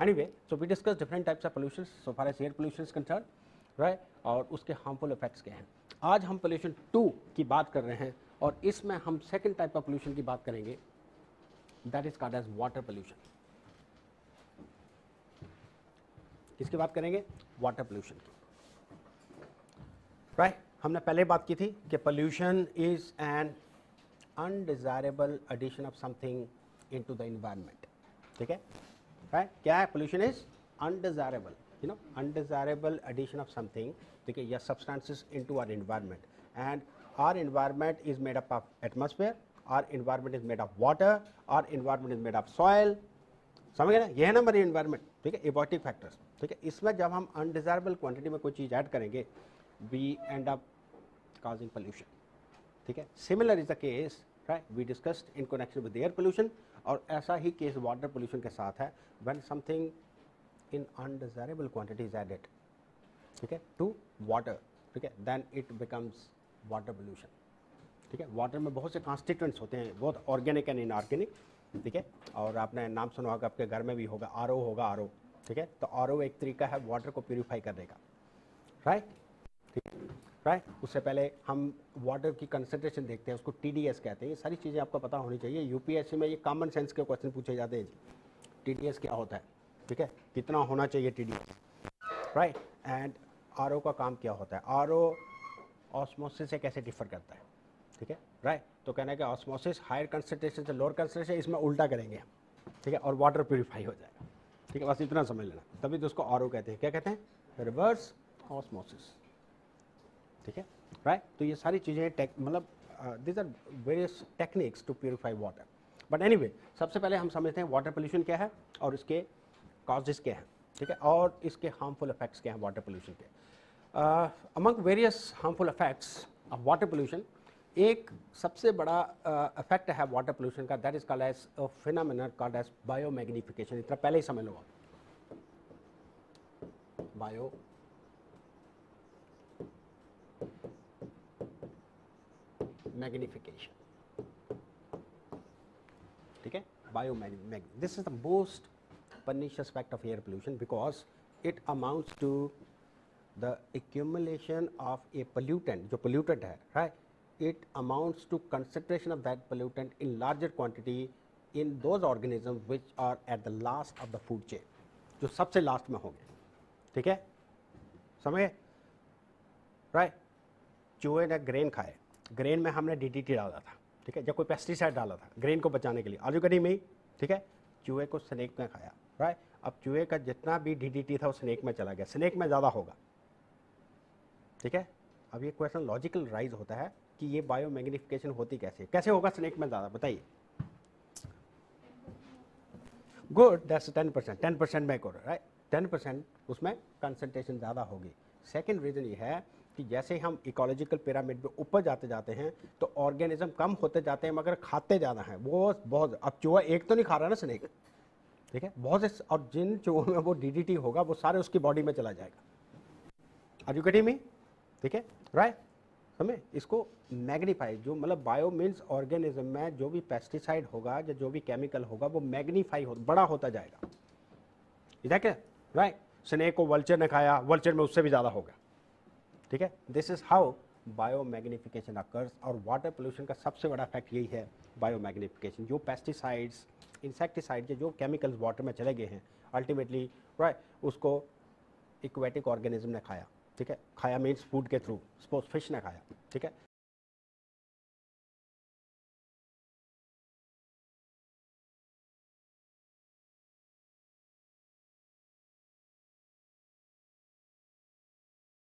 anyway so we discussed different types of pollution so far as air pollution is concerned right और उसके harmful effects क्या हैं आज हम pollution टू की बात कर रहे हैं और इसमें हम second type of pollution की बात करेंगे that is called as water pollution किसकी बात करेंगे वाटर पोल्यूशन की राइट right? हमने पहले बात की थी कि pollution is an undesirable addition of something into the environment ठीक है राइट क्या है? Pollution is undesirable you know undesirable addition of something ठीक है या substances into our environment and our environment is made up of atmosphere our environment is made of water our environment is made of soil समझ गए ना? यह ना हमारी environment ठीक है? इबॉटिक फैक्टर्स ठीक है? इसमें जब हम अनडिजायरेबल क्वांटिटी में कोई चीज़ ऐड करेंगे we end up causing pollution ठीक है? Similar is the case right we discussed in connection with air pollution और ऐसा ही केस वाटर पोल्यूशन के साथ है when something in undesirable is added ठीक है टू वाटर ठीक है then it becomes water pollution ठीक है। वाटर में बहुत से कॉन्स्टिट्यूंट्स होते हैं, बहुत ऑर्गेनिक एंड इनऑर्गेनिक ठीक है। और आपने नाम सुना होगा, आपके घर में भी होगा आरओ होगा आरओ ठीक है। तो आरओ एक तरीका है वाटर को प्योरीफाई करने का राइट ठीक है। राइट उससे पहले हम वाटर की कंसनट्रेशन देखते हैं, उसको टीडीएस कहते हैं। ये सारी चीज़ें आपको पता होनी चाहिए। यूपीएससी में ये कॉमन सेंस के क्वेश्चन पूछे जाते हैं। टी क्या होता है? ठीक है? कितना होना चाहिए टी राइट एंड आरओ का काम क्या होता है? आर ऑस्मोसिस से कैसे डिफर करता है? ठीक है? राइट तो कहना है कि ऑस्मोसिस हायर कंसनट्रेशन से लोअर कंसनट्रेशन इसमें उल्टा करेंगे ठीक है? और वाटर प्योरीफाई हो जाएगा। ठीक है? बस इतना समझ लेना। तभी तो उसको आरओ कहते हैं। क्या कहते हैं? रिवर्स ऑस्मोसिस ठीक है? राइट तो ये सारी चीज़ें मतलब this are various techniques to purify water but any सबसे पहले हम समझते हैं वाटर पोल्यूशन क्या है और इसके कॉजेज क्या हैं ठीक है? और इसके हार्मफुल इफेक्ट्स क्या हैं वाटर पोल्यूशन के। Among various harmful effects of water pollution एक सबसे बड़ा इफ़ेक्ट uh, है वाटर पोल्यूशन का that is called as phenomena called as bio biomagnification इतना पहले ही समझ लो आप। बायो मैग्निफिकेशन ठीक है bio this is the most pernicious fact of air pollution because it amounts to the accumulation of a pollutant जो pollutant है right it amounts to concentration of that pollutant in larger quantity in those organisms which are at the last of the food chain जो सबसे last में होंगे ठीक है समझे right चूहे ने ग्रेन खाए ग्रेन में हमने डीडीटी डाला था, ठीक है? जब कोई पेस्टिसाइड डाला था ग्रेन को बचाने के लिए। आलू करी में ठीक है? चूहे को स्नेक में खाया राइट अब चूहे का जितना भी डीडीटी था, वो स्नेक में चला गया। स्नेक में ज़्यादा होगा, ठीक है? अब ये क्वेश्चन लॉजिकल राइज होता है कि ये बायो मैग्निफिकेशन होती कैसे? कैसे होगा स्नेक में ज़्यादा? बताइए। Good that's ten percent ten percent में राइट टेन परसेंट उसमें कंसनट्रेशन ज़्यादा होगी। सेकेंड रीज़न ये है कि जैसे हम इकोलॉजिकल पिरामिड में ऊपर जाते जाते हैं तो ऑर्गेनिज्म कम होते जाते हैं, मगर खाते ज़्यादा हैं। वो बहुत, अब चूहा एक तो नहीं खा रहा ना स्नेक ठीक है? बहुत से और जिन चूहों में वो डीडीटी होगा, वो सारे उसकी बॉडी में चला जाएगा। यू मी ठीक है? राइट हमें इसको मैग्नीफाई जो मतलब बायो मीन्स ऑर्गेनिज्म में जो भी पेस्टिसाइड होगा या जो भी केमिकल होगा, वो मैग्नीफाई हो, बड़ा होता जाएगा। इधर क्या राइट स्नेक को वल्चर ने खाया वल्चर में उससे भी ज़्यादा होगा ठीक है? This is how bio magnification occurs और वाटर पोल्यूशन का सबसे बड़ा फैक्ट यही है बायो मैग्निफिकेशन जो पेस्टिसाइड्स इंसेक्टिसाइड जो केमिकल्स वाटर में चले गए हैं अल्टीमेटली राइट उसको इक्वेटिक ऑर्गेनिज्म ने खाया, ठीक है? खाया मीन्स फ़ूड के थ्रू सपोज़ फ़िश ने खाया, ठीक है?